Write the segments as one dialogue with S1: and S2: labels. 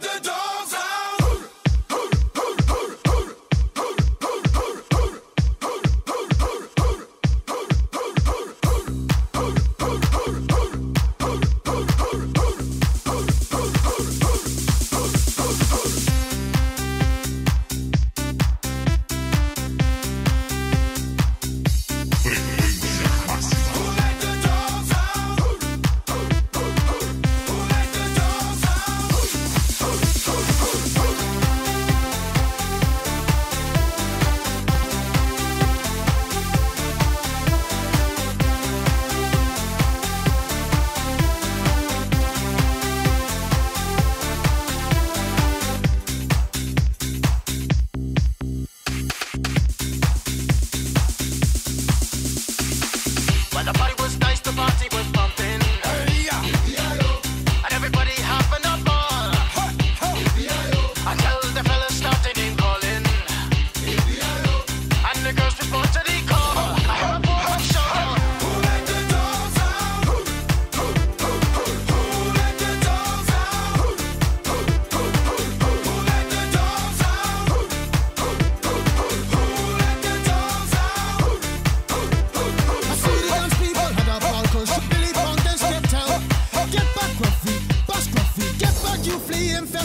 S1: de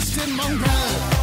S1: infested mongrel.